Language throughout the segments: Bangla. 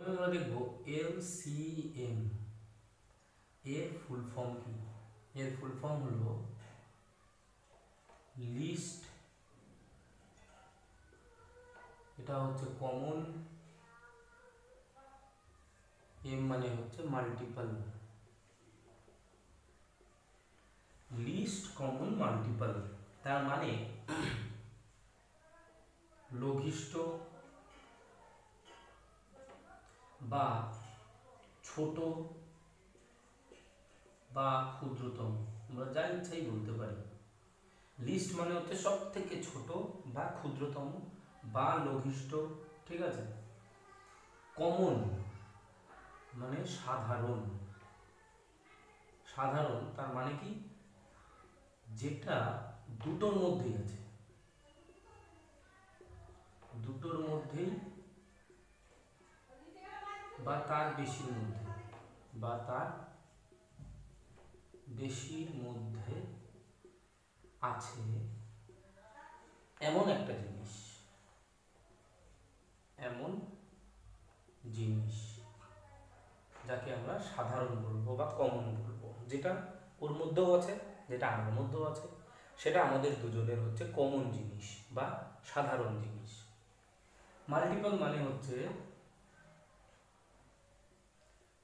আমরা দেখব এল সি এম। এর ফুল ফর্ম কি? এর ফুল ফর্ম হলো লিস্ট এটা হচ্ছে কমন এম মানে হচ্ছে মাল্টিপল লিস্ট কমন মাল্টিপল তার মানে লঘিষ্ঠ বা ছোট বা ক্ষুদ্রতম, আমরা যা ইচ্ছাই বলতে পারি। লিস্ট মানে হচ্ছে সব থেকে ছোট বা ক্ষুদ্রতম বা লঘিষ্ঠ, ঠিক আছে? কমন মানে সাধারণ। সাধারণ তার মানে কি? যেটা দুটোর মধ্যেই আছে। দুটোর মধ্যেই বা তার বেশির মধ্যে, বা তার বেশির মধ্যে আছে এমন একটা জিনিস, এমন জিনিস যাকে আমরা সাধারণ বলব বা কমন বলব, যেটা ওর মধ্যেও আছে, যেটা আমার মধ্যেও আছে, সেটা আমাদের দুজনের হচ্ছে কমন জিনিস বা সাধারণ জিনিস। মাল্টিপল মানে হচ্ছে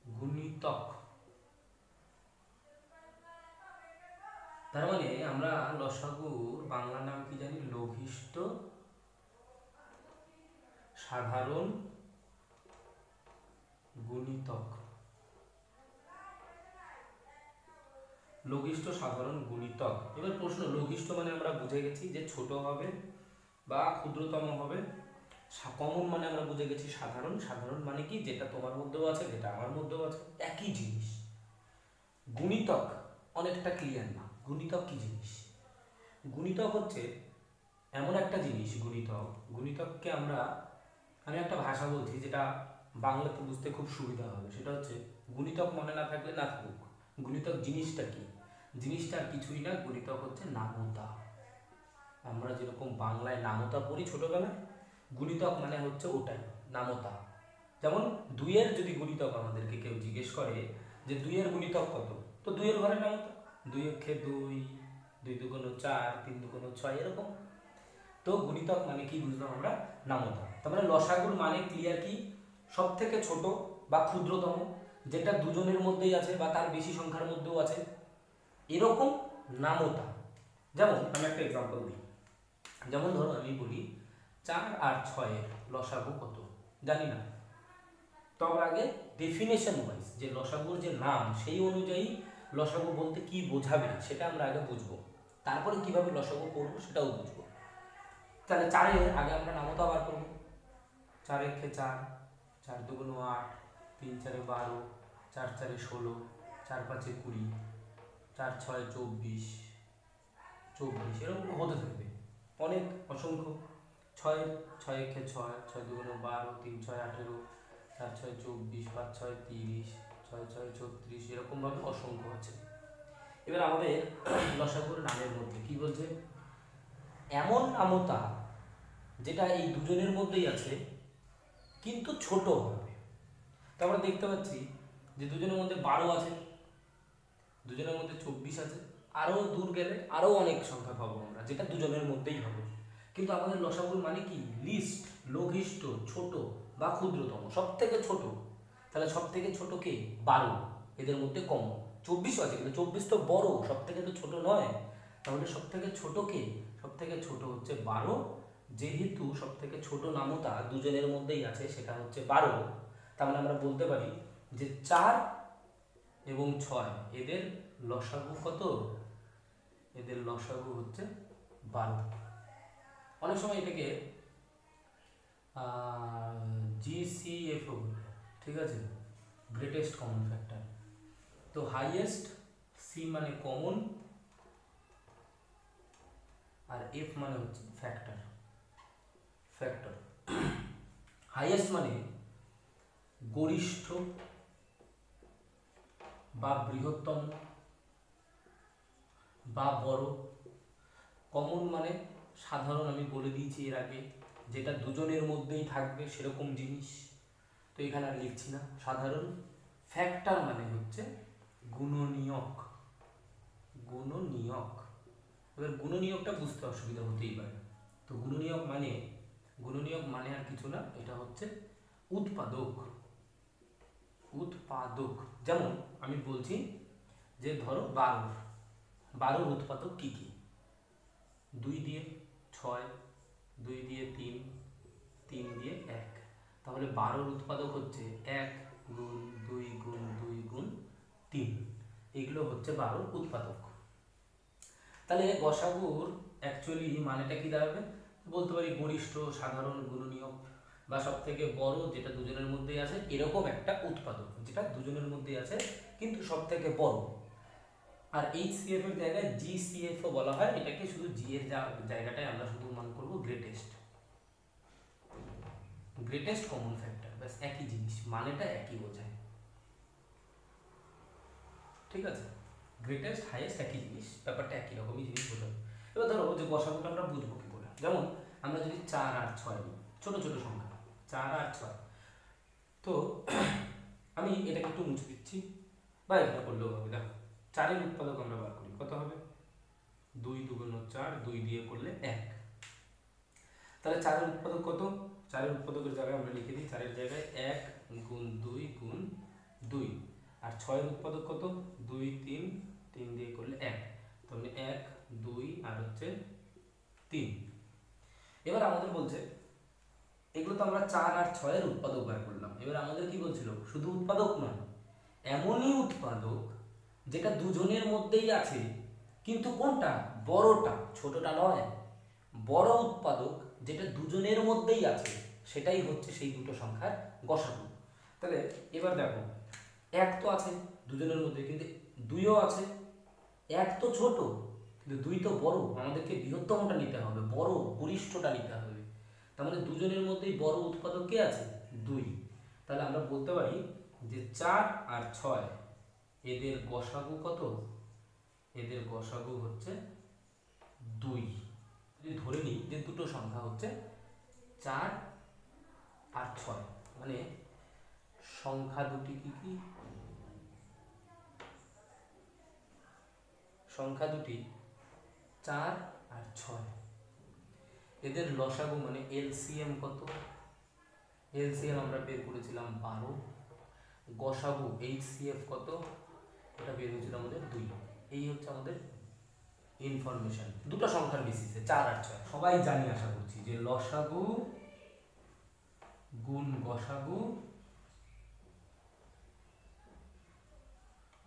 গুণিতক তার মানে আমরা লসাগুর বাংলা নাম কি জানি? লঘিষ্ঠ, সাধারণ গুণিতক লঘিষ্ঠ, সাধারণ গুণিতক এবার প্রশ্ন, লঘিষ্ঠ মানে আমরা বুঝে গেছি যে ছোট হবে বা ক্ষুদ্রতম হবে। কমন মানে আমরা বুঝে গেছি সাধারণ সাধারণ মানে কি? যেটা তোমার মধ্যেও আছে, যেটা আমার মধ্যেও আছে, একই জিনিস। গুণিতক অনেকটা ক্লিয়ার না। গুণিতক কি জিনিস? গুণিতক হচ্ছে এমন একটা জিনিস, গুণিতক। গুণিতককে আমরা, আমি একটা ভাষা বলছি যেটা বাংলাতে বুঝতে খুব সুবিধা হবে। সেটা হচ্ছে গুণিতক মনে না থাকলে না থাকুক। গুণিতক জিনিসটা কি? জিনিসটা কিছুই না, গুণিতক হচ্ছে নামতা। আমরা যেরকম বাংলায় নামতা পড়ি ছোটবেলায় গুণিতক মানে হচ্ছে ওটাই নামতা। যেমন দুইয়ের যদি গুণিতক আমাদেরকে কেউ জিজ্ঞেস করে যে দুইয়ের গুণিতক কত, তো দুইয়ের ঘরে নামতা। দুই অক্ষে দুই দুই দুগুণ চার, তিন দুগুণ ছয়, এরকম। তো গুণিতক মানে কি বুঝলাম আমরা? নামতা। তার মানে লসাগুর মানে ক্লিয়ার কি? সব থেকে ছোট বা ক্ষুদ্রতম, যেটা দুজনের মধ্যেই আছে বা তার বেশি সংখ্যার মধ্যেও আছে। এরকম নামতা। যেমন আমি একটা এক্সাম্পল দিই। যেমন ধরো আমি বলি চার আর ছয়ের লসাগু কত? জানি না। তো আমরা আগে ডেফিনেশন ওয়াইজ যে লসাগুর যে নাম, সেই অনুযায়ী লসাগু বলতে কি বোঝাবে, সেটা আমরা আগে বুঝব। তারপরে কীভাবে লসাগু করব, সেটাও বুঝব। তাহলে চারের আগে আমরা নামতা বার করব। চার একে চার চার দুগুণ আট, তিন চারে বারো, চার চারে ষোলো, চার পাঁচে কুড়ি, চার ছয় চব্বিশ চব্বিশ, এরকম হতে থাকবে। অনেক, অসংখ্য। ছয় ছয় একে ছয় ছয় দুগুণ বারো, তিন ছয় আঠেরো, চার ছয় চব্বিশ, পাঁচ ছয় তিরিশ, ছয় ছয় ছত্রিশ, এরকমভাবে অসংখ্য আছে। এবার আমাদের লসাগুর নামের মধ্যে কি বলছে? এমন আমতা যেটা এই দুজনের মধ্যেই আছে, কিন্তু ছোট হবে। তো আমরা দেখতে পাচ্ছি যে দুজনের মধ্যে বারো আছে, দুজনের মধ্যে চব্বিশ আছে, আরও দূর গেলে আরও অনেক সংখ্যা পাবো আমরা, যেটা দুজনের মধ্যেই হবে। কিন্তু আমাদের লসাগুর মানে কি? লিস্ট, লঘিষ্ঠ, ছোট বা ক্ষুদ্রতম। সব থেকে ছোট। তাহলে সব থেকে ছোট কে? বারো। এদের মধ্যে কম। চব্বিশও আছে কিন্তু চব্বিশ তো বড়। সব থেকে তো ছোট নয়। তাহলে সব থেকে ছোট কে? সব থেকে ছোট হচ্ছে বারো। যেহেতু সব থেকে ছোট নামতা দুজনের মধ্যেই আছে, সেটা হচ্ছে বারো। মানে আমরা বলতে পারি যে চার এবং ছয়, এদের লসাগু কত? এদের লসাগু হচ্ছে বারো। অনেক সময় এটাকে জিসিএফও বলে, ঠিক আছে? গ্রেটেস্ট কমন ফ্যাক্টর তো হাইয়েস্ট সি মানে কমন আর এফ মানে হচ্ছে ফ্যাক্টর ফ্যাক্টর হাইয়েস্ট মানে গরিষ্ঠ বা বৃহত্তম বা বড়। কমন মানে সাধারণ আমি বলে দিয়েছি এর আগে, যেটা দুজনের মধ্যেই থাকবে সেরকম জিনিস। তো এখানে আর লিখছি না। সাধারণ ফ্যাক্টর মানে হচ্ছে গুণনীয়ক। গুণনীয়ক। এবার গুণনীয়কটা বুঝতে অসুবিধা হতেই পারে। তো গুণনীয়ক মানে গুণনীয়ক মানে আর কিছু না, এটা হচ্ছে উৎপাদক। উৎপাদক। যেমন আমি বলছি যে ধরো বারোর। বারোর উৎপাদক কি কি? দুই দিয়ে ছয়, দুই দিয়ে তিন তিন দিয়ে এক। তাহলে বারোর উৎপাদক হচ্ছে এক গুণ দুই গুণ দুই গুণ তিন। এগুলো হচ্ছে বারোর উৎপাদক। তাহলে গসাগুর অ্যাকচুয়ালি মানেটা কি দাঁড়াবে? বলতে পারি গরিষ্ঠ, সাধারণ, গুণনীয়ক বা সব থেকে বড় যেটা দুজনের মধ্যেই আছে, এরকম একটা উৎপাদক যেটা দুজনের মধ্যেই আছে, কিন্তু সব থেকে বড়। আর এইচ সিএফ এর জায়গায় জি সিএফ বলা হয়। এটাকে শুধু জি এর জায়গাটাই আমরা শুধু মান করব গ্রেটেস্ট গ্রেটেস্ট কমন ফ্যাক্টর ব্যাস একই জিনিস, মানেটা একই বোঝায়। ঠিক আছে? গ্রেটেস্ট হাইয়েস্ট একই জিনিস, ব্যাপারটা একই রকমই জিনিস বোঝাবে এবার ধরো যে গসাগুটা আমরা বুঝব কি করে? যেমন আমরা যদি চার আর ছয় নিই, ছোট ছোট সংখ্যা, চার আর ছয়। তো আমি এটাকে একটু মুছে দিচ্ছি, বা এটা করলেও হবে, দেখো। চারের উৎপাদক আমরা বার করি। কত হবে? দুই দুগুণ চার, দুই দিয়ে করলে এক। তাহলে চারের উৎপাদক কত? চারের উৎপাদকের জায়গায় আমরা লিখে দিই, চারের জায়গায় এক গুণ দুই গুণ দুই। আর ছয়ের উৎপাদক কত? দুই, তিন তিন দিয়ে করলে এক। তাহলে এক, দুই, আর হচ্ছে তিন। এবার আমাদের বলছে, এগুলো তো আমরা চার আর ছয়ের উৎপাদক বার করলাম। এবার আমাদের কি বলছিল? শুধু উৎপাদক নয়, এমনই উৎপাদক যেটা দুজনের মধ্যেই আছে। কিন্তু কোনটা? বড়টা, ছোটটা নয়। বড় উৎপাদক যেটা দুজনের মধ্যেই আছে, সেটাই হচ্ছে সেই দুটো সংখ্যার গসাগু। তাহলে এবার দেখো, এক তো আছে দুজনের মধ্যে, কিন্তু দুইও আছে। এক তো ছোট, কিন্তু দুই তো বড়। আমাদেরকে বৃহত্তমটা নিতে হবে, বড় গরিষ্ঠটা নিতে হবে। তার মানে দুজনের মধ্যেই বড় উৎপাদক কে আছে? দুই। তাহলে আমরা বলতে পারি যে চার আর ছয় এদের গসাগু কত? এদের গসাগু হচ্ছে দুই। ধরে নিই যে দুটো সংখ্যা হচ্ছে চার আর ছয় মানে সংখ্যা দুটি কি কি? সংখ্যা দুটি চার আর ছয়। এদের লসাগু মানে এলসিএম কত? এলসিএম আমরা বের করেছিলাম বারো। গসাগু এইচসিএফ কত? এটা বের হয়েছিল আমাদের দুই। এই হচ্ছে আমাদের ইনফরমেশন দুটো সংখ্যার বেসিসে চার আর ছয়। সবাই জানি, আশা করছি, যে লসাগু গুণ গসাগু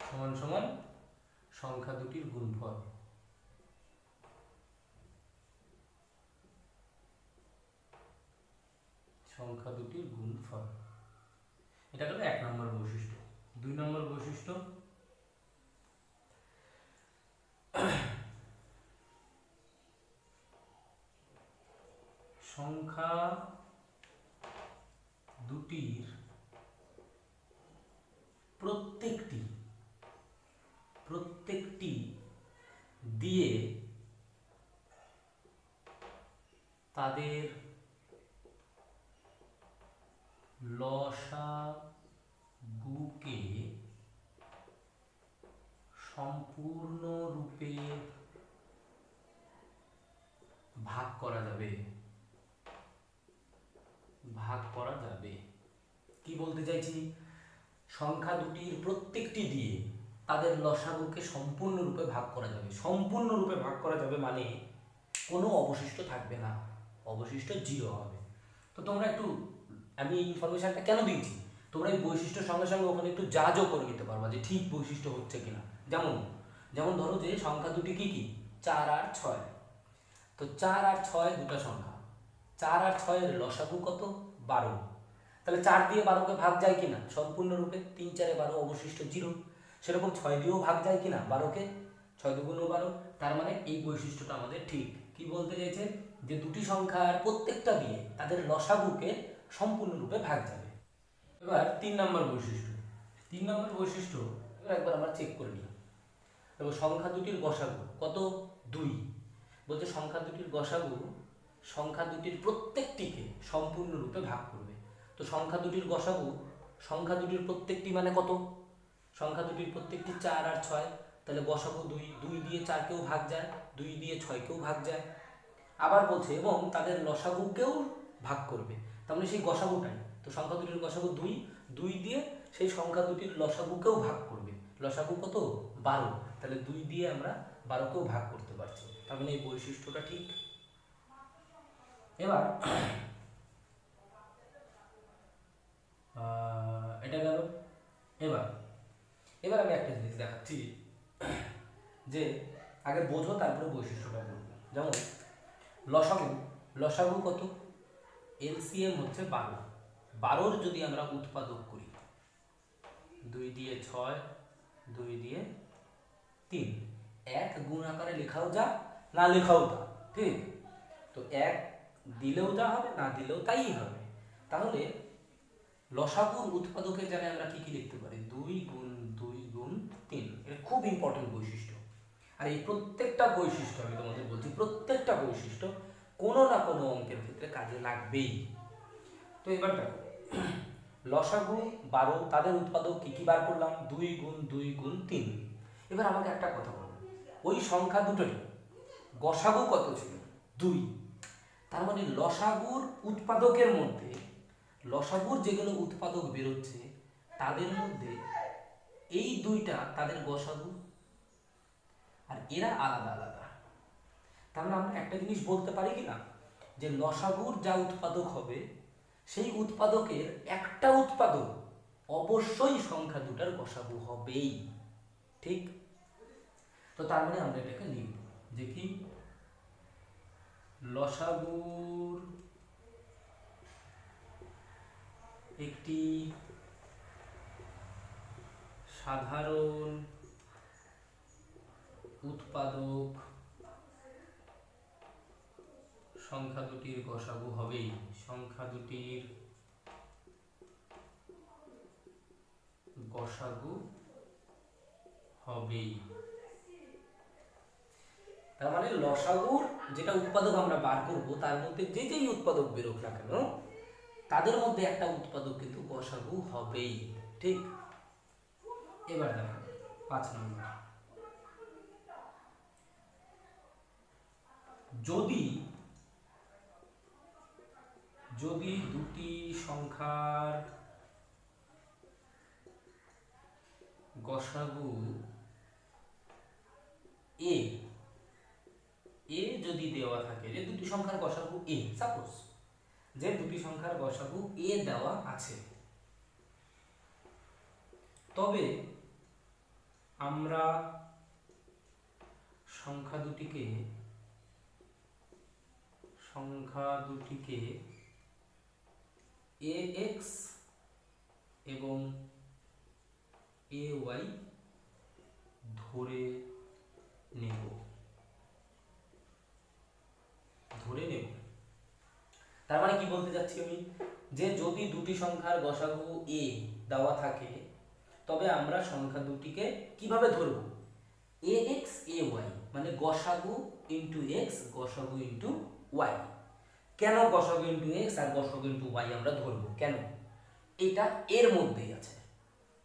সমান সমান সংখ্যা দুটির গুণফল। সংখ্যা দুটির গুণফল। এটা হলো এক নম্বর বৈশিষ্ট্য। দুই নম্বর বৈশিষ্ট্য সংখ্যা দুটির প্রত্যেকটি প্রত্যেকটি দিয়ে তাদের লসাগুকে সম্পূর্ণরূপে ভাগ করা যাবে। ভাগ করা যাবে। কি বলতে চাইছি? সংখ্যা দুটির প্রত্যেকটি দিয়ে তাদের লসাগুকে সম্পূর্ণরূপে ভাগ করা যাবে। সম্পূর্ণরূপে ভাগ করা যাবে মানে কোনো অবশিষ্ট থাকবে না। অবশিষ্ট জিরো হবে। তো তোমরা একটু, আমি এই ইনফরমেশনটা কেন দিয়েছি? তোমরা এই বৈশিষ্ট্যের সঙ্গে সঙ্গে ওখানে একটু যাজও করে নিতে পারবা যে ঠিক বৈশিষ্ট্য হচ্ছে কিনা। যেমন যেমন ধরো যে সংখ্যা দুটি কি কি? চার আর ছয়। তো চার আর ছয় দুটো সংখ্যা। চার আর ছয়ের লসাগু কত? বারো। তাহলে চার দিয়ে বারোকে ভাগ যায় কি কিনা? সম্পূর্ণরূপে তিন চারে বারো অবশিষ্ট জিরো। সেরকম ছয় দিয়েও ভাগ যায় কিনা? বারোকে। ছয় দুগুণ বারো। তার মানে এই বৈশিষ্ট্যটা আমাদের ঠিক। কি বলতে চাইছে? যে দুটি সংখ্যার প্রত্যেকটা দিয়ে তাদের লসাগুকে সম্পূর্ণরূপে ভাগ যাবে। এবার তিন নম্বর বৈশিষ্ট্য। তিন নম্বর বৈশিষ্ট্য, এবার একবার আমরা চেক করে নিই। এবং সংখ্যা দুটির গসাগু, কত? দুই। বলছে সংখ্যা দুটির গসাগু, সংখ্যা দুটির প্রত্যেকটিকে সম্পূর্ণরূপে ভাগ করবে। তো সংখ্যা দুটির গসাগু, সংখ্যা দুটির প্রত্যেকটি মানে কত? সংখ্যা দুটির প্রত্যেকটি চার আর ছয়, তাহলে গসাগু দুই দুই দিয়ে চারকেও ভাগ যায়, দুই দিয়ে ছয়কেও ভাগ যায়। আবার বলছে, এবং তাদের লসাগুকেও ভাগ করবে। তার মানে সেই গসাগুটাই। তো সংখ্যা দুটির গসাগু দুই দুই দিয়ে সেই সংখ্যা দুটির লসাগুকেও ভাগ করবে। লসাগু কত? বারো। তাহলে দুই দিয়ে আমরা বারোকেও ভাগ করতে পারছি। তার মানে এই বৈশিষ্ট্যটা ঠিক? এবার এটা গেল। এবার এবার আমি একটা জিনিস দেখাচ্ছি যে আগে বোঝো, তারপরে বৈশিষ্ট্যটা বলব। যেমন, লসাগু লসাগু কত? এলসিএম হচ্ছে বারো। বারোর যদি আমরা উৎপাদক করি, দুই দিয়ে ছয়, দুই দিয়ে তিন। এক গুণ আকারে লেখাও যা, না লেখাও তা। ঠিক? তো এক দিলেও যা হবে, না দিলেও তাই হবে। তাহলে লসাগুর উৎপাদকের জায়গায় আমরা কি কি লিখতে পারি? দুই গুণ দুই গুণ তিন। এটা খুব ইম্পর্টেন্ট বৈশিষ্ট্য। আর এই প্রত্যেকটা বৈশিষ্ট্য আমি তোমাদের বলছি, প্রত্যেকটা বৈশিষ্ট্য কোনো না কোনো অঙ্কের ক্ষেত্রে কাজে লাগবেই। তো এবার দেখো, লসাগু বারো, তাদের উৎপাদক কি কি বার করলাম? দুই গুণ দুই গুণ তিন। এবার আমাকে একটা কথা বলো। ওই সংখ্যা দুটোই গসাগু কত ছিল? দুই। তার মানে লসাগুর উৎপাদকের মধ্যে, লসাগুর যেগুলো উৎপাদক বেরোচ্ছে, তাদের মধ্যে এই দুইটা তাদের গসাগু আর এরা আলাদা আলাদা। তাহলে আমরা একটা জিনিস বলতে পারি কি না যে লসাগুর যা উৎপাদক হবে, সেই উৎপাদকের একটা উৎপাদক অবশ্যই সংখ্যা দুটার গসাগু হবেই। ঠিক? তো তার মানে আমরা এটাকে লিখব যে কি? লসাগুর একটি সাধারণ উৎপাদক সংখ্যা দুটির গসাগু হবেই। সংখ্যা দুটির গসাগু হবেই। তার মানে লসাগুর যেটা উৎপাদক আমরা বার করব, তার মধ্যে যে যেই উৎপাদক বেরোক না কেন, তাদের মধ্যে একটা উৎপাদক কিন্তু গসাগু হবেই, ঠিক? এবার দেখো, পাঁচ নম্বর। যদি যদি দুটি সংখ্যার গসাগু এ এ যদি দেওয়া থাকে, যে দুটি সংখ্যার গসাগু এ সাপোজ যে দুটি সংখ্যার গসাগু এ দেওয়া আছে। তবে আমরা সংখ্যা দুটিকে সংখ্যা দুটিকে এ এক্স এবং এ ওয়াই ধরে নেব। ধরে নেব। তার মানে কি বলতে যাচ্ছি আমি? যে যদি দুটি সংখ্যার গসাগু এ দেওয়া থাকে, তবে আমরা সংখ্যা দুটিকে কীভাবে ধরব? এ এক্স এ ওয়াই মানে গসাগু ইন্টু এক্স গসাগু ইন্টু ওয়াই কেন গসাগু ইন্টু এক্স আর গসাগু ইন্টু ওয়াই আমরা ধরব? কেন? এটা এর মধ্যেই আছে।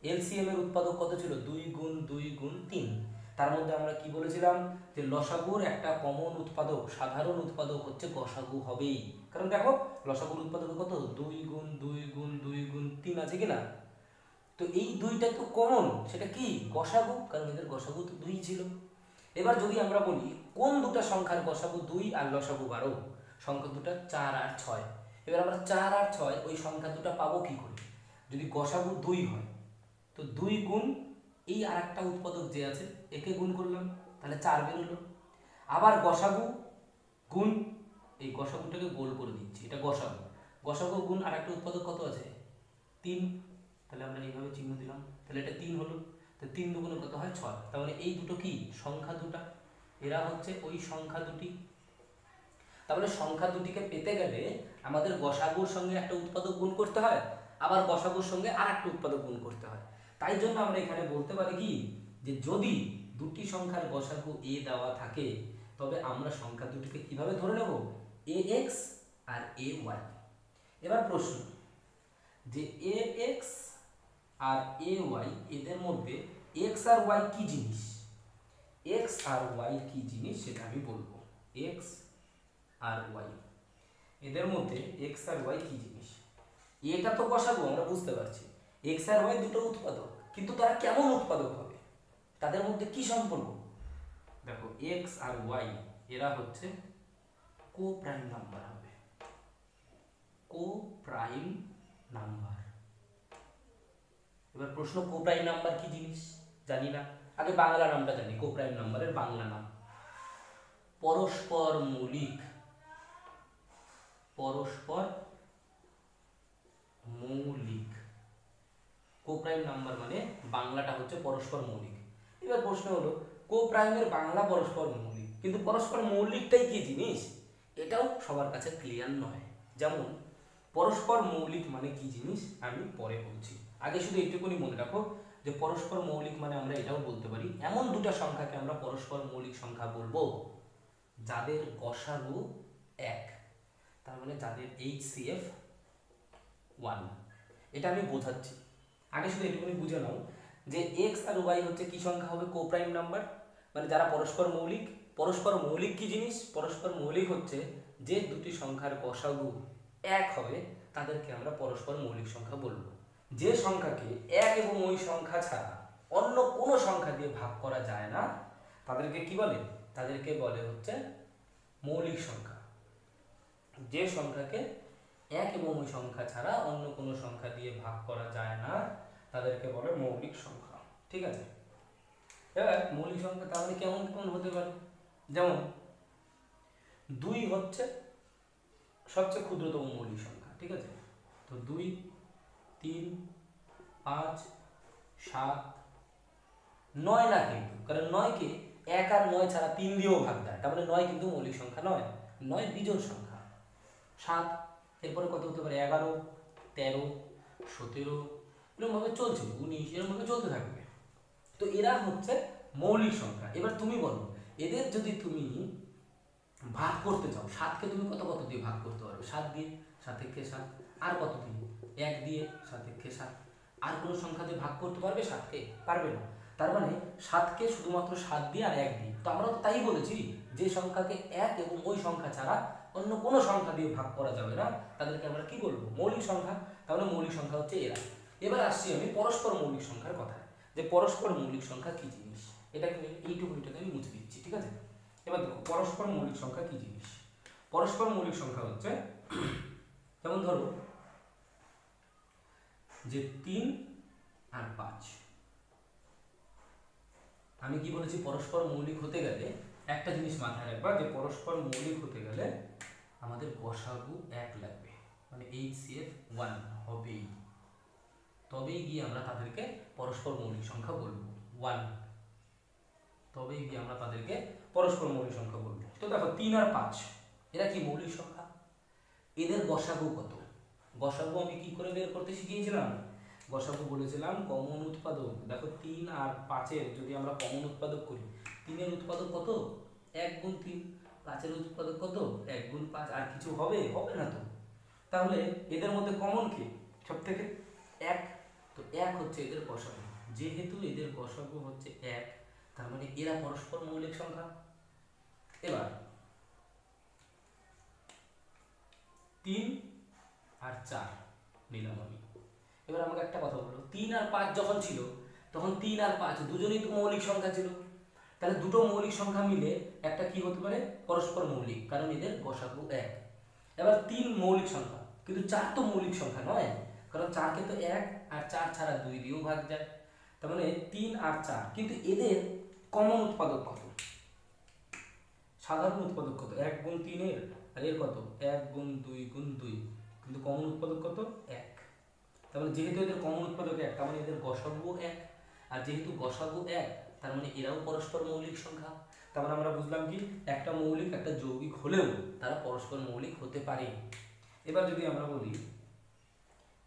এলসিএম এর উৎপাদক কত ছিল? দুই গুণ দুই গুণ তিন। তার মধ্যে আমরা কি বলেছিলাম? যে লসাগুর একটা কমন উৎপাদক, সাধারণ উৎপাদক হচ্ছে গসাগু হবেই। কারণ দেখো, লসাগুর উৎপাদক কত? দুই গুণ দুই গুণ দুই গুণ তিন আছে কিনা? তো এই দুইটা তো কমন সেটা কি? গসাগু? কারণ এদের গসাগু তো দুই ছিল। এবার যদি আমরা বলি, কোন দুটা সংখ্যার গসাগু দুই আর লসাগু বারো? সংখ্যা দুটা চার আর ছয়। এবার আমরা চার আর ছয়, ওই সংখ্যা দুটা পাবো কি করে? যদি গসাগু দুই হয়, তো দুই গুণ এই আর একটা উৎপাদক যে আছে, একে গুণ করলাম, তাহলে চার বেরোলো আবার গসাগু গুণ, এই গসাগুটাকে গোল করে দিচ্ছি, এটা গসাগু। গসাগু গুণ আর একটা উৎপাদক কত আছে? তিন। তাহলে আমরা এইভাবে চিহ্ন দিলাম, তাহলে এটা তিন হলো। তো তিন দুগুণে কত হয়? ছয়। তার মানে এই দুটো কি? সংখ্যা দুটা। এরা হচ্ছে ওই সংখ্যা দুটি। তাহলে সংখ্যা দুটিকে পেতে গেলে আমাদের গসাগুর সঙ্গে একটা উৎপাদক গুণ করতে হয়, আবার গসাগুর সঙ্গে আর একটা উৎপাদক গুণ করতে হয়। তাই জন্য আমরা এখানে বলতে পারি কি? যে যদি দুটি সংখ্যার গসাগু এ দেওয়া থাকে, তবে আমরা সংখ্যা দুটিকে কীভাবে ধরে নেব? এ এক্স আর এ ওয়াই এবার প্রশ্ন, যে এ এক্স আর এ ওয়াই এদের মধ্যে এক্স আর ওয়াই কি জিনিস? এক্স আর ওয়াই কি জিনিস সেটা আমি বলব। এক্স আর ওয়াই এদের মধ্যে এক্স আর ওয়াই কি জিনিস? এটা তো বসাবো, আমরা বুঝতে পারছি। এক্স আর ওয়াই দুটো উৎপাদক, কিন্তু তারা কেমন উৎপাদক হবে? তাদের মধ্যে কি সম্পর্ক? দেখো এক্স আর ওয়াই এরা হচ্ছে কো প্রাইম নাম্বার হবে। কো প্রাইম নাম্বার এবার প্রশ্ন কো প্রাইম নাম্বার কি জিনিস? জানি না। আগে বাংলা নামটা জানি কো প্রাইম নাম্বারের বাংলা নাম। পরস্পর মৌলিক। পরস্পর মৌলিক। কো প্রাইম নাম্বার মানে বাংলাটা হচ্ছে পরস্পর মৌলিক। এবার প্রশ্ন হলো কো প্রাইমের বাংলা পরস্পর মৌলিক, কিন্তু পরস্পর মৌলিকটাই কি জিনিস? এটাও সবার কাছে ক্লিয়ার নয়। যেমন, পরস্পর মৌলিক মানে কি জিনিস? আমি পরে বলছি। আগে শুধু এইটুকুনি মনে রাখো, যে পরস্পর মৌলিক মানে আমরা এটাও বলতে পারি, এমন দুটো সংখ্যাকে আমরা পরস্পর মৌলিক সংখ্যা বলব, যাদের গসাগু এক, তার মানে যাদের এইচ সি এফ ওয়ান এটা আমি বোঝাচ্ছি। আগে শুধু এটুকুনি বুঝে নাও যে এক্স আর ওয়াই হচ্ছে কি সংখ্যা হবে কো প্রাইম নাম্বার মানে যারা পরস্পর মৌলিক পরস্পর মৌলিক কি জিনিস? পরস্পর মৌলিক হচ্ছে যে দুটি সংখ্যার গসাগু এক হবে, তাদেরকে আমরা পরস্পর মৌলিক সংখ্যা বলব। যে সংখ্যাকে এক এবং ওই সংখ্যা ছাড়া অন্য কোনো সংখ্যা দিয়ে ভাগ করা যায় না, তাদেরকে কি বলে? তাদেরকে বলে হচ্ছে মৌলিক সংখ্যা। যে সংখ্যাকে এক এবং ওই সংখ্যা ছাড়া অন্য কোনো সংখ্যা দিয়ে ভাগ করা যায় না তাদেরকে বলে মৌলিক সংখ্যা, ঠিক আছে? এবার মৌলিক সংখ্যা তাহলে কেমন কেমন হতে পারে? যেমন, দুই হচ্ছে সবচেয়ে ক্ষুদ্রতম মৌলিক সংখ্যা, ঠিক আছে? তো দুই, তিন, পাঁচ, সাত, নয় না কিন্তু, কারণ নয়কে এক আর নয় ছাড়া তিন দিয়েও ভাগ দেয়, তার মানে নয় কিন্তু মৌলিক সংখ্যা নয় নয় বিজোড় সংখ্যা। সাত, এরপরে কত হতে পারে? এগারো, তেরো, সতেরো এরকমভাবে চলছে উনিশ এরকমভাবে চলতে থাকবে। তো এরা হচ্ছে মৌলিক সংখ্যা। এবার তুমি বলো, এদের যদি তুমি ভাগ করতে চাও, সাতকে তুমি কত কত দিয়ে ভাগ করতে পারবে? সাত দিয়ে সাত একে সাত? আর কত দিয়ে? এক দিয়ে সাত একে সাত? আর কোনো সংখ্যা দিয়ে ভাগ করতে পারবে সাতকে? পারবে না। তার মানে সাতকে শুধুমাত্র সাত দিয়ে আর এক দিয়ে। তো আমরা তো তাই বলেছি, যে সংখ্যাকে এক এবং ওই সংখ্যা ছাড়া অন্য কোনো সংখ্যা দিয়ে ভাগ করা যাবে না। তাদেরকে আমরা কি বলব? মৌলিক সংখ্যা। তাহলে মৌলিক সংখ্যা হচ্ছে এরা। এবার আসছি আমি পরস্পর মৌলিক সংখ্যার কথায়। যে পরস্পর মৌলিক সংখ্যা কি জিনিস? এটাকে এইটুকু এটাকে আমি মুছে দিচ্ছি, ঠিক আছে? এবার দেখো, পরস্পর মৌলিক সংখ্যা কি জিনিস? পরস্পর মৌলিক সংখ্যা হচ্ছে, যেমন ধরো, যে তিন আর পাঁচ। আমি কি বলেছি? পরস্পর মৌলিক হতে গেলে একটা জিনিস মাথায় রাখবা, যে পরস্পর মৌলিক হতে গেলে আমাদের গসাগু এক লাগবে মানে এইচ সি এফ ওয়ান হবেই। তবেই গিয়ে আমরা তাদেরকে পরস্পর মৌলিক সংখ্যা বলব। ওয়ান তবেই গিয়ে আমরা তাদেরকে পরস্পর মৌলিক সংখ্যা বলব। তো দেখো, তিন আর পাঁচ, এরা কি মৌলিক সংখ্যা? এদের গসাগু কত? গসাগু আমি কি করে বের করতে শিখিয়েছিলাম? গসাগু বলেছিলাম কমন উৎপাদক। দেখো, তিন আর পাঁচের যদি আমরা কমন উৎপাদক করি, তিনের উৎপাদক কত? এক গুণ তিন। পাঁচের উৎপাদক কত? এক গুণ পাঁচ। আর কিছু হবে? হবে না তো। তাহলে এদের মধ্যে কমন কি? সব থেকে এক তো এক হচ্ছে এদের গসাগু যেহেতু এদের গসাগু হচ্ছে এক, তার মানে এরা পরস্পর মৌলিক সংখ্যা। এবার তিন আর চার নিলাম আমি। এবার আমাকে একটা কথা বলো, তিন আর পাঁচ যখন ছিল, তখন তিন আর পাঁচ দুজনেই তো মৌলিক সংখ্যা ছিল। তাহলে দুটো মৌলিক সংখ্যা মিলে একটা কি হতে পারে? পরস্পর মৌলিক, কারণ এদের গসাগু এক। এবার তিন মৌলিক সংখ্যা, কিন্তু চার তো মৌলিক সংখ্যা নয়, কারণ চারকে তো এক আর চার ছাড়া দুই দিয়েও ভাগ যায়। তার মানে তিন আর চার। কিন্তু এদের কমন উৎপাদক কত? সাধারণ উৎপাদক কত? এক গুণ তিনের। আর এর কত? এক গুণ দুই গুণ দুই। কিন্তু কমন উৎপাদক কত? এক। তার মানে যেহেতু এদের কমন উৎপাদক এক, তার মানে এদের গসাগু এক। আর যেহেতু গসাগু এক, তার মানে এরাও পরস্পর মৌলিক সংখ্যা। তার মানে আমরা বুঝলাম কি? একটা মৌলিক, একটা যৌগিক হলেও তারা পরস্পর মৌলিক হতে পারে। এবার যদি আমরা বলি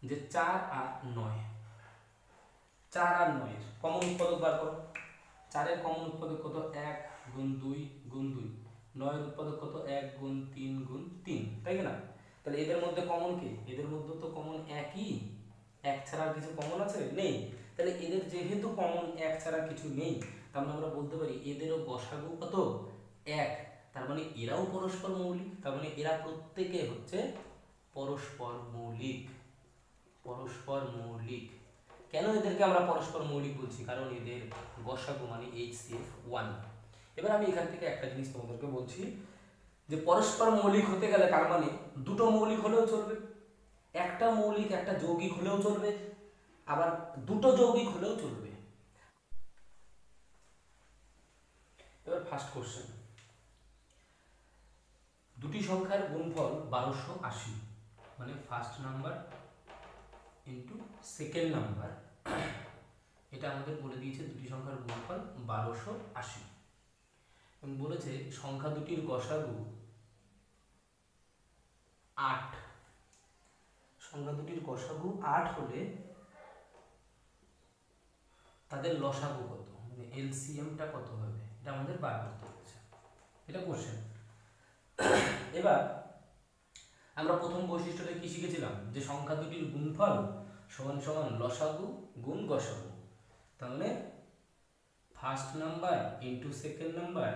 যে চার আর নয়। চার আর নয়ের কমন উৎপাদক বার করো। চারের কমন উৎপাদক কত? এক গুণ দুই গুণ দুই। নয়ের উৎপাদক কত? এক গুণ তিন গুণ তিন, তাই না? তাহলে এদের মধ্যে কমন কি? এদের মধ্যে তো কমন একই। এক ছাড়া কিছু কমন আছে? নেই। তাহলে এদের যেহেতু কমন এক ছাড়া কিছু নেই, তার মানে আমরা বলতে পারি এদেরও গসাগু কত? এক। তার মানে এরাও পরস্পর মৌলিক, তার মানে এরা প্রত্যেকে হচ্ছে পরস্পর মৌলিক। পরস্পর মৌলিক। কেন এদেরকে আমরা পরস্পর মৌলিক বলছি? কারণ এদের গসাগু মানে এইচ সি এফ ওয়ান এবার আমি এখান থেকে একটা জিনিস তোমাদেরকে বলছি, যে পরস্পর মৌলিক হতে গেলে তার মানে দুটো মৌলিক হলেও চলবে, একটা মৌলিক, একটা যৌগিক হলেও চলবে, আবার দুটো যৌগিক হলেও চলবে। এবার ফার্স্ট কোশ্চেন দুটি সংখ্যার গুণফল বারোশো আশি মানে first number into second number এটা আমাদের বলে দিয়েছে দুটি সংখ্যার গুণফল বারোশো আশি। এবং বলেছে সংখ্যা দুটির গসাগু আট। সংখ্যা দুটির গসাগু আট হলে তাদের লসাগু কত? মানে এলসিএমটা কত হবে? এটা আমাদের বার করতে হচ্ছে এটা কোশ্চেন এবার আমরা প্রথম বৈশিষ্ট্যটা কি শিখেছিলাম? যে সংখ্যা দুটির গুণফল সমান সমান লসাগু, গুণ গসাগু। তাহলে first number into second number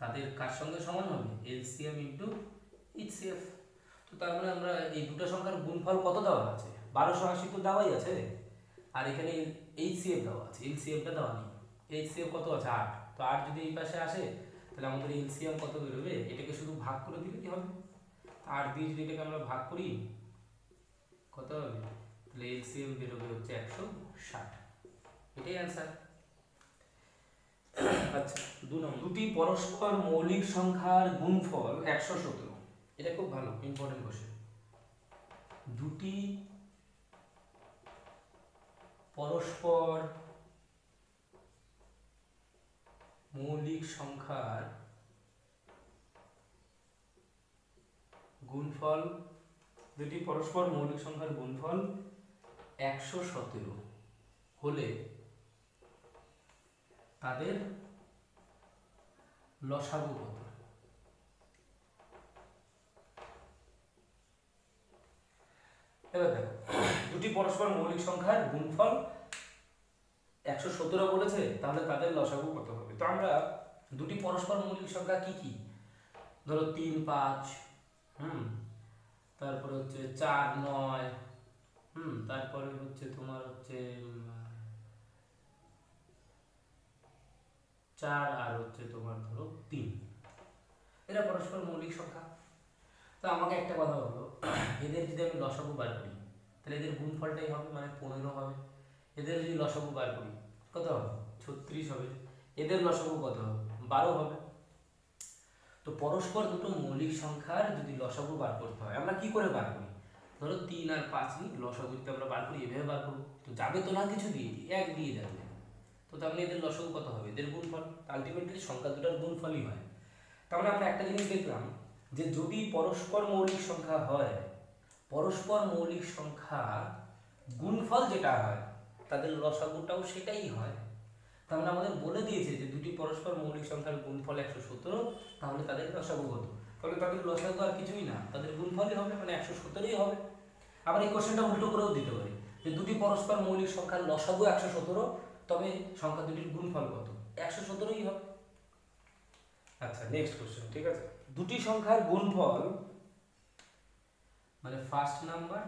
তাদের কার সঙ্গে সমান হবে? এলসিএম ইন্টু ইচসিএফ তো তার মানে আমরা এই দুটো সংখ্যার গুণফল কত দেওয়া আছে? বারোশো আশি তো দেওয়াই আছে। আর এখানে এইচসিএফ দেওয়া আছে। এলসিএফটা দেওয়া নেই। এইচসিএফ কত আছে? আট। তো আট যদি এই পাশে আসে, তাহলে আমাদের এলসিএম কত বেরোবে? এটাকে শুধু ভাগ করে দিলে কি হবে? আট দিয়ে যদি এটাকে আমরা ভাগ করি, কত হবে? তাহলে এলসিএম বেরোবে হচ্ছে একশো ষাট। এটাই অ্যান্সার আচ্ছা দু নম্বর। দুটি পরস্পর মৌলিক সংখ্যার গুণফল একশো সতেরো। এটা খুব ভালো ইম্পর্টেন্ট কোশ্চেন দুটি পরস্পর মৌলিক সংখ্যার গুণফল দুটি পরস্পর মৌলিক সংখ্যার গুণফল একশো সতেরো হলে তাদের লসাগু কত? এবার দেখো, দুটি পরস্পর মৌলিক সংখ্যার গুণফল একশো সতেরো বলেছে, তাহলে তাদের লসাগু কত হবে? তো আমরা দুটি পরস্পর মৌলিক সংখ্যা কি কি? ধরো তিন, পাঁচ, হুম, তারপরে হচ্ছে চার, নয় হুম, তারপরে হচ্ছে তোমার হচ্ছে চার আর হচ্ছে তোমার ধরো তিন। এরা পরস্পর মৌলিক সংখ্যা। তো আমাকে একটা কথা বলো, এদের যদি আমি লসাগু বার করি, তাহলে এদের গুণফলটাই হবে মানে পনেরো হবে। এদের যদি লসাগু বার করি, কত হবে? ছত্রিশ হবে। এদের লসাগু কত হবে? বারো হবে। তো পরস্পর দুটো মৌলিক সংখ্যার যদি লসাগু বার করতে হয়, আমরা কি করে বার করি? ধরো তিন আর পাঁচ নিই লসাগু যদি আমরা বার করি, এভাবে বার করব। তো যাবে তো না কিছু দিয়ে এক দিয়ে যাবে তো তার মানে এদের লসাগু কত হবে? এদের গুণফল। আলটিমেটলি সংখ্যা দুটার গুণফলই হয়। মানে আমরা একটা জিনিস দেখলাম যে যদি পরস্পর মৌলিক সংখ্যা হয়, পরস্পর মৌলিক সংখ্যা গুণফল যেটা হয়, তাদের লসাগুটাও সেটাই হয়। মানে আমাদের বলে দিয়েছে যে দুটি পরস্পর মৌলিক সংখ্যার গুণফল একশো সতেরো, তাহলে তাদের লসাগু কত? তাহলে তাদের লসাগু আর কিছুই না। তাদের গুণফলই হবে মানে একশো সতেরোই হবে। আবার এই কোশ্চেনটা উল্টো করেও দিতে পারি যে দুটি পরস্পর মৌলিক সংখ্যার লসাগু একশো সতেরো তবে সংখ্যা দুটির গুণফল কত? একশো সতেরোই হবে। আচ্ছা নেক্সট কোশ্চেন ঠিক আছে? দুটি সংখ্যার গুণফল মানে first number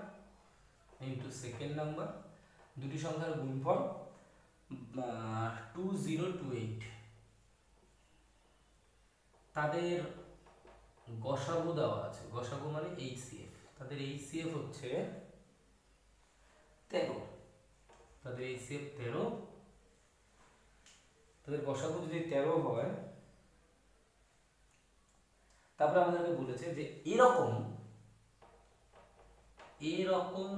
into second number দুটি সংখ্যার গুণফল টু জিরো টু এইট তাদের গসাগু দেওয়া আছে। গসাগু মানে এইচসিএফ তাদের এইচসিএফ হচ্ছে তেরো। তাদের এইচসিএফ তেরো। তাদের গসাগু যদি তেরো হয়, তারপরে আমাদেরকে বলেছে যে এরকম এরকম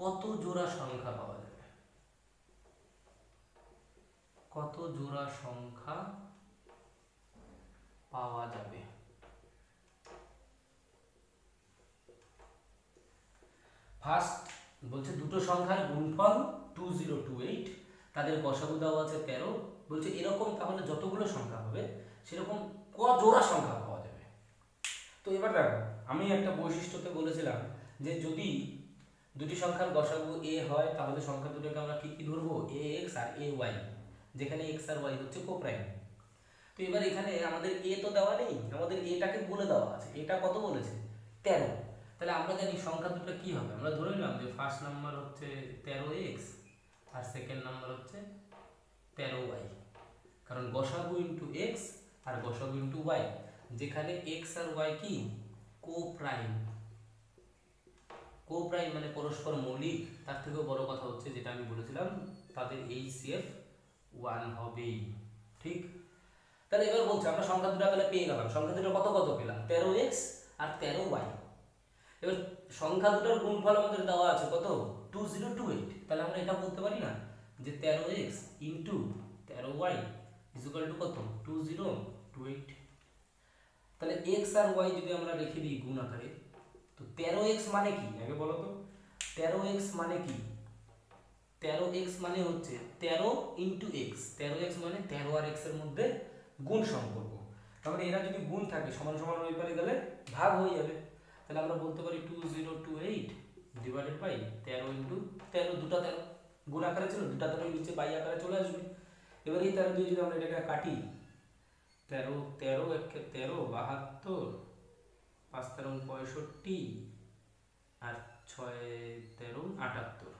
কত জোড়া সংখ্যা পাওয়া যাবে? কত জোড়া সংখ্যা পাওয়া যাবে। ফার্স্ট বলছে দুটো সংখ্যার গুণফল টু জিরো টু এইট তাদের গসাগু দেওয়া আছে তেরো, বলছে এরকম তাহলে যতগুলো সংখ্যা হবে, সেরকম ক জোড়া সংখ্যা পাওয়া যাবে। তো এবার দেখো, আমি একটা বৈশিষ্ট্যতে বলেছিলাম যে যদি দুটি সংখ্যার গসাগু এ হয়, তাহলে সংখ্যা দুটোকে আমরা কি কি ধরবো? এ এক্স আর এ ওয়াই যেখানে এক্স আর ওয়াই হচ্ছে কোপ্রাইম তো এবার এখানে আমাদের এ তো দেওয়া নেই, আমাদের এটাকে বলে দেওয়া আছে। এটা কত বলেছে? তেরো। তাহলে আমরা জানি সংখ্যা দুটো কি হবে? আমরা ধরে নিলাম যে ফার্স্ট নাম্বার হচ্ছে তেরো এক্স আর সেকেন্ড নাম্বার হচ্ছে তেরো ওয়াই কারণ গসাগু ইন্টু এক্স আর গসাগু ইন্টু ওয়াই যেখানে এক্স আর ওয়াই কি? কো প্রাইম কো প্রাইম মানে পরস্পর মৌলিক। তার থেকেও বড় কথা হচ্ছে যেটা আমি বলেছিলাম, তাদের এইচসিএফ ওয়ান হবেই। ঠিক? তাহলে এবার বলছে, আমরা সংখ্যা দুটো তাহলে পেয়ে গেলাম। সংখ্যা দুটো কত কত পেলাম? তেরো এক্স আর তেরো ওয়াই এবার সংখ্যা দুটোর গুণফল আমাদের দেওয়া আছে কত? টু জিরো টু এইট তাহলে আমরা এটা বলতে পারি না? যে তেরো এক্স ইন্টু তেরো ওয়াই ইজুকাল টু কত? টু জিরো টু এইট তাহলে এক্স আর ওয়াই যদি আমরা রেখে দিই গুণ আকারে, তো তেরো এক্স মানে কি? আগে বলো তো। তেরো এক্স মানে কি? তেরো এক্স মানে হচ্ছে তেরো ইন্টু এক্স তেরো এক্স মানে তেরো আর এক্সের মধ্যে গুণ সম্পর্ক। তাহলে এরা যদি গুণ থাকে, সমান সমান ওই পারে গেলে ভাগ হয়ে যাবে। তাহলে আমরা বলতে পারি two zero two eight divided by তেরো ইন্টু তেরো, দুটা তেরো। গুণ আকারে ছিল, দুটা তেরো নিচে বাই আকারে চলে আসবে। এবার এই তেরো দিয়ে যদি আমরা এটাকে কাটি, তেরো তেরো একে তেরো, বাহাত্তর, পাঁচ তেরো পঁয়ষট্টি, আর ছয় তেরো আটাত্তর।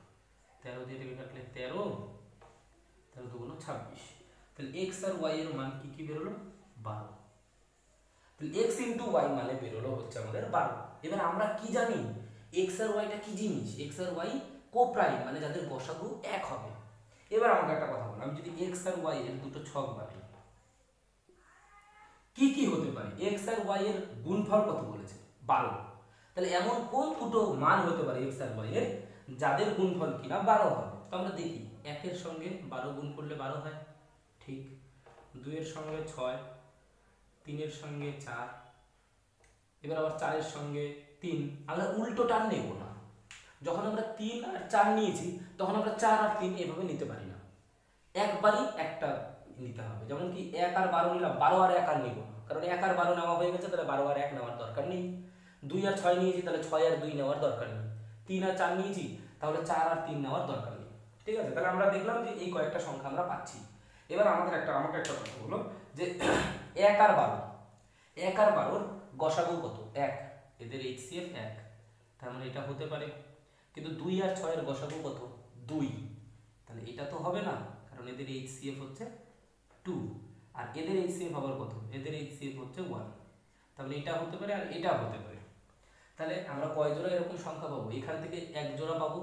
তেরো দিয়ে থেকে কাটলে তেরো তেরো দুগুণ ছাব্বিশ। তাহলে এক্স আর ওয়াই এর মান কি কি বেরোলো? বারো। তাহলে এক্স ইন্টু ওয়াই মানে বেরোলো হচ্ছে আমাদের বারো। এবার আমরা কি জানি? এক্স আর ওয়াইটা কি জিনিস? এক্স আর ওয়াই কোপ্রাইম মানে যাদের গসাগু এক হবে। এবার আমাকে একটা কথা বলো, আমি যদি এক্স আর ওয়াই এর দুটো ছক বানাই কি কি হতে পারে? এক্স আর ওয়াই এর গুণফল কত বলেছে? বারো। তাহলে এমন কোন দুটো মান হতে পারে এক্স আর ওয়াই এর, যাদের গুণফল কিনা বারো হবে? তো আমরা দেখি, একের সঙ্গে বারো গুণ করলে বারো হয়। ঠিক দুইয়ের সঙ্গে ছয়, তিনের সঙ্গে চার, এবার আবার চারের সঙ্গে তিন। আমরা উল্টো টান নেব না। যখন আমরা তিন আর চার নিয়েছি, তখন আমরা চার আর তিন এভাবে নিতে পারি না। একবারই একটা নিতে হবে। যেমন কি এক আর বারো নিলাম, বারো আর এক আর নিব কারণ এক আর বারো নেওয়া হয়ে গেছে, তাহলে বারো আর এক নেওয়ার দরকার নেই। দুই আর ছয় নিয়েছি, তাহলে ছয় আর দুই নেওয়ার দরকার নেই। তিন আর চার নিয়েছি, তাহলে চার আর তিন নেওয়ার দরকার নেই। ঠিক আছে? তাহলে আমরা দেখলাম যে এই কয়েকটা সংখ্যা আমরা পাচ্ছি। এবার আমাদের একটা, আমাকে একটা কথা হলো যে এক আর বারো, এক আর বারোর গসাগু কত? এক। এদের এইচসিএফ এক। তার মানে এটা হতে পারে। কিন্তু দুই আর ছয়ের গসাগু কত? দুই। তাহলে এটা তো হবে না, কারণ এদের এইচসিএফ হচ্ছে টু। আর এদের এইচসিএফ আবার কত? এদের এইচসিএফ হচ্ছে ওয়ান। তাহলে এটা হতে পারে আর এটা হতে পারে। তাহলে আমরা কয় জোড়া এরকম সংখ্যা পাবো? এখান থেকে এক জোড়া পাবো,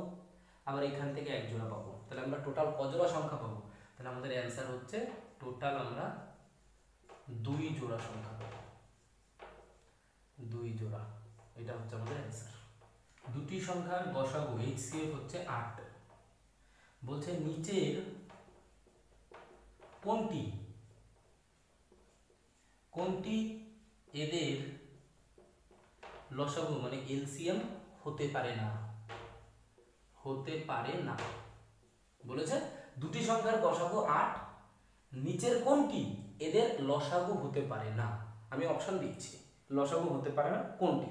আবার এখান থেকে এক জোড়া পাবো। তাহলে আমরা টোটাল কজোড়া সংখ্যা পাবো? তাহলে আমাদের অ্যান্সার হচ্ছে টোটাল আমরা দুই জোড়া সংখ্যা পাবো। দুই জোড়া, এটা হচ্ছে আমাদের অ্যান্সার দুটি সংখ্যার গসাগু এইচসিএফ হচ্ছে আট। বলছে নিচের কোনটি? কোনটি এদের লসাগু মানে এলসিএম হতে পারে না? হতে পারে না। বলেছে সংখ্যার গসাগু আট, নিচের কোনটি এদের লসাগু হতে পারে না। আমি অপশন দিচ্ছি। লসাগু হতে পারে না, কোনটি?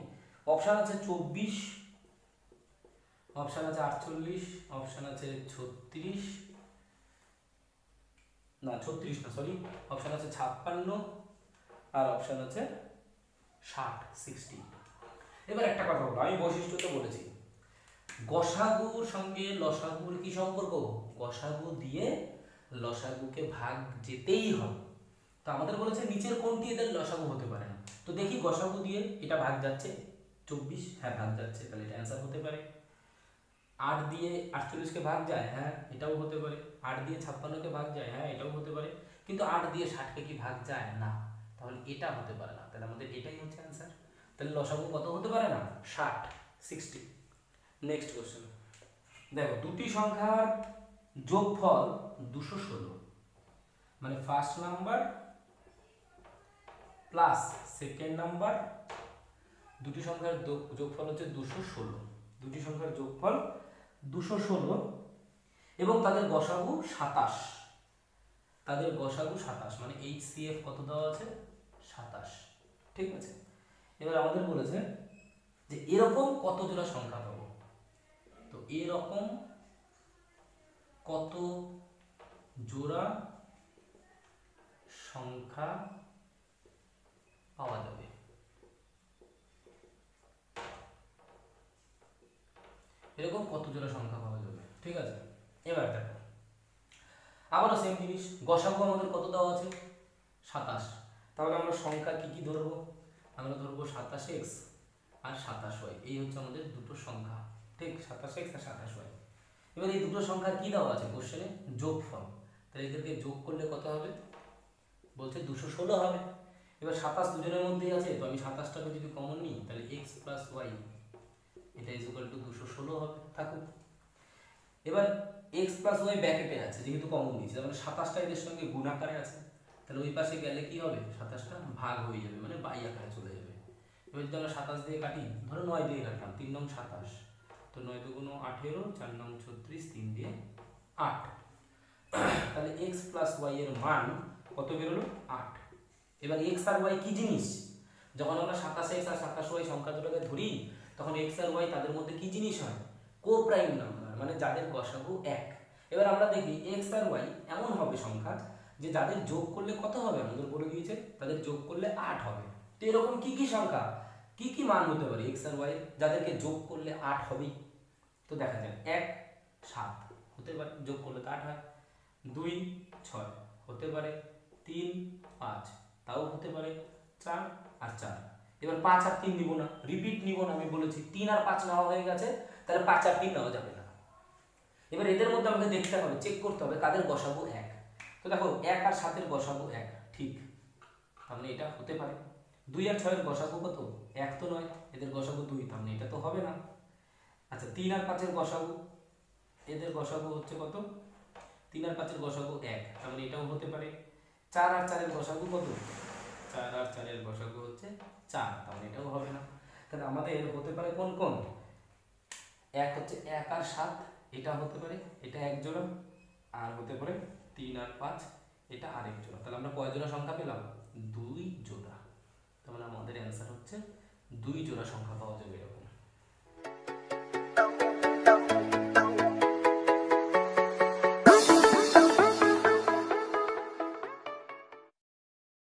অপশন আছে চব্বিশ অপশন আছে আটচল্লিশ অপশন আছে ছত্রিশ, না ছত্রিশ না সরি অপশন আছে ছাপ্পান্ন আর অপশন আছে ষাট সিক্সটি এবার একটা কথা বলো, আমি বৈশিষ্ট্য তো বলেছি। গসাগুর সঙ্গে লসাগুর কি সম্পর্ক? গসাগু দিয়ে লসাগুকে ভাগ যেতেই হবে। তো আমাদের বলেছে নিচের কোনটি এদের লসাগু হতে পারে না। তো দেখি গসাগু দিয়ে এটা ভাগ যাচ্ছে। চব্বিশ হ্যাঁ ভাগ যাচ্ছে, তাহলে এটা অ্যান্সার হতে পারে। আট দিয়ে আটচল্লিশকে ভাগ যায় হ্যাঁ এটাও হতে পারে। আট দিয়ে ছাপ্পান্নকে ভাগ যায় হ্যাঁ এটাও হতে পারে। কিন্তু আট দিয়ে ষাটকে কি ভাগ যায়? না। তাহলে এটা হতে পারে না। তাহলে আমাদের এটাই হচ্ছে অ্যান্সার তাহলে লসাগু কত হতে পারে না? ষাট সিক্সটি নেক্সট কোশ্চেন দেখো, দুটি সংখ্যার যোগফল দুশো ষোলো। মানে first number plus second number দুটি সংখ্যার যোগ- যোগফল হচ্ছে দুশো ষোলো। দুটি সংখ্যার যোগফল দুশো ষোলো এবং তাদের গসাগু সাতাশ। তাদের গসাগু সাতাশ মানে এইচ সিএফ কত দেওয়া আছে? সাতাশ। ঠিক আছে? এবার আমাদের বলেছে যে এরকম কত জোড়া সংখ্যা পাবো? তো এরকম কত জোড়া সংখ্যা পাওয়া যাবে? এরকম কত জোড়া সংখ্যা পাওয়া যাবে? ঠিক আছে? এবার দেখো। আবারও সেম জিনিস। গসাগু আমাদের কত দেওয়া আছে? সাতাশ। তাহলে আমরা সংখ্যা কি কি ধরবো? আমরা ধরবো সাতাশ এক্স আর সাতাশ ওয়াই। এই হচ্ছে আমাদের দুটো সংখ্যা। ঠিক? সাতাশ এক্স আর সাতাশ ওয়াই। এবার এই দুটো সংখ্যা কি দেওয়া আছে কোশ্চেনে যোগ ফল তাহলে এদেরকে যোগ করলে কত হবে? বলছে দুশো ষোলো হবে। এবার সাতাশ দুজনের মধ্যেই আছে, তো আমি সাতাশটাকে যদি কমন নিই, তাহলে এক্স প্লাস ওয়াই এটা ইজ ইকুয়াল টু দুশো ষোলো হবে, থাকুক। এবার এক্স প্লাস ওয়াই ব্যাকেটে আছে, যেহেতু কমন নিয়েছে মানে সাতাশটা এদের সঙ্গে গুণ আকারে আছে। তাহলে ওই পাশে গেলে কি হবে? সাতাশটা ভাগ হয়ে যাবে মানে বাই আকারে চলে যাবে। এবার যদি আমরা সাতাশ দিয়ে কাটি, ধরো নয় দিয়ে কাটলাম, তিন নং সাতাশ। তো নয় দুগুণ আঠেরো, চার নং ছত্রিশ, তিন দিয়ে আট। তাহলে এক্স প্লাস ওয়াই এর মান কত বেরোলো? আট। এবার এক্স আর ওয়াই কি জিনিস? যখন আমরা সাতাশ এক্স আর সাতাশ ওয়াই সংখ্যা দুটোকে ধরি, তখন এক্স আর ওয়াই তাদের মধ্যে কি জিনিস হয়? কো প্রাইম নাম্বার মানে যাদের গসাগু এক। এবার আমরা দেখি এক্স আর ওয়াই এমন হবে সংখ্যা যে যাদের যোগ করলে কত হবে? আমাদের বলে দিয়েছে, তাদের যোগ করলে আট হবে। তো এরকম কি কি সংখ্যা? কি কি মান হতে পারে এক্স আর ওয়াই যাদেরকে যোগ করলে আট হবেই। তো দেখা যাক, এক, সাত হতে পারে, যোগ করলে তো আট হয়। দুই, ছয় হতে পারে, তিন, পাঁচ তাও হতে পারে, চার আর চার। এবার পাঁচ আর তিন নিব না রিপিট নিব না, আমি বলেছি তিন আর পাঁচ নেওয়া হয়ে গেছে, তাহলে পাঁচ আর তিন নেওয়া যাবে না। এবার এদের মধ্যে আমাকে দেখতে হবে চেক করতে হবে কাদের বসাবো এক। তো দেখো, এক আর সাতের বসাবো এক, ঠিক। তাহলে এটা হতে পারে। দুই আর ছয়ের গসাগু কত? এক তো নয়, এদের গসাগু দুই তাহলে এটা তো হবে না। আচ্ছা তিন আর পাঁচের গসাগু, এদের গসাগু হচ্ছে কত? তিন আর পাঁচের গসাগু এক তাহলে এটাও হতে পারে। চার আর চারের গসাগু কত? চার আর চারের গসাগু হচ্ছে চার তাহলে এটাও হবে না। তাহলে আমাদের হতে পারে কোন কোন? এক হচ্ছে এক আর সাত, এটা হতে পারে, এটা এক জোড়া, আর হতে পারে তিন আর পাঁচ, এটা আরেক জোড়া। তাহলে আমরা কয় জোড়া সংখ্যা পেলাম? দুই জোড়া। তাহলে আমাদের অ্যান্সার হচ্ছে দুই জোড়া সংখ্যা পাওয়া যাবে